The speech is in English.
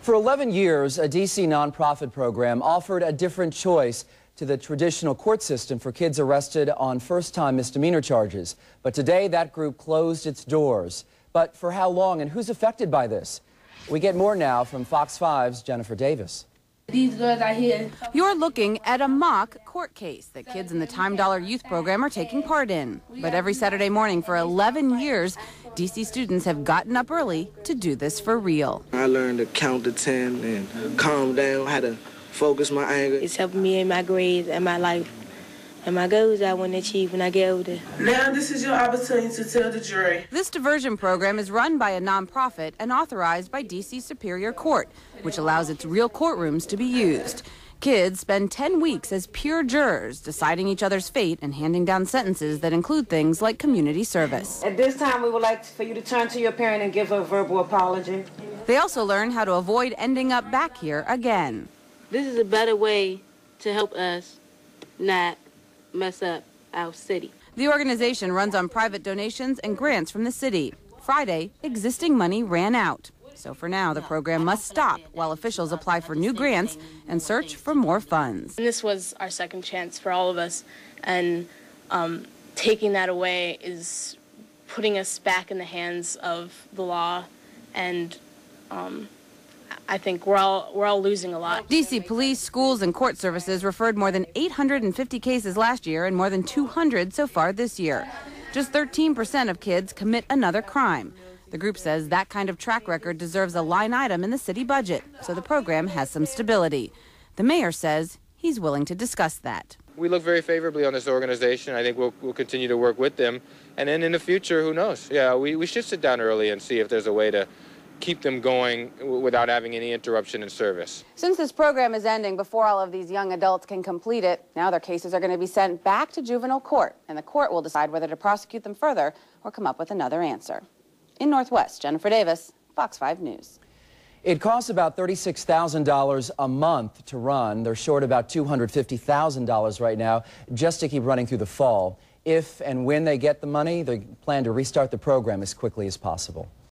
For 11 years, a D.C. nonprofit program offered a different choice to the traditional court system for kids arrested on first-time misdemeanor charges. But today, that group closed its doors. But for how long and who's affected by this? We get more now from Fox 5's Jennifer Davis. These girls are here. You're looking at a mock court case that kids in the Time Dollar Youth Program are taking part in. But every Saturday morning for 11 years, DC students have gotten up early to do this for real. I learned to count to 10 and calm down, how to focus my anger. It's helping me in my grades and my life and my goals I want to achieve when I get older. Now this is your opportunity to tell the jury. This diversion program is run by a nonprofit and authorized by DC Superior Court, which allows its real courtrooms to be used. Kids spend 10 weeks as pure jurors, deciding each other's fate and handing down sentences that include things like community service. At this time, we would like for you to turn to your parent and give a verbal apology. They also learn how to avoid ending up back here again. This is a better way to help us not mess up our city. The organization runs on private donations and grants from the city. Friday, existing money ran out. So for now, the program must stop while officials apply for new grants and search for more funds. This was our second chance for all of us, and um, taking that away is putting us back in the hands of the law, and um, I think we're all we're all losing a lot. DC police, schools, and court services referred more than 850 cases last year and more than 200 so far this year. Just 13% of kids commit another crime. The group says that kind of track record deserves a line item in the city budget, so the program has some stability. The mayor says he's willing to discuss that. We look very favorably on this organization. I think we'll, we'll continue to work with them. And then in the future, who knows? Yeah, we, we should sit down early and see if there's a way to keep them going without having any interruption in service. Since this program is ending before all of these young adults can complete it, now their cases are going to be sent back to juvenile court, and the court will decide whether to prosecute them further or come up with another answer. In Northwest, Jennifer Davis, Fox 5 News. It costs about $36,000 a month to run. They're short about $250,000 right now just to keep running through the fall. If and when they get the money, they plan to restart the program as quickly as possible.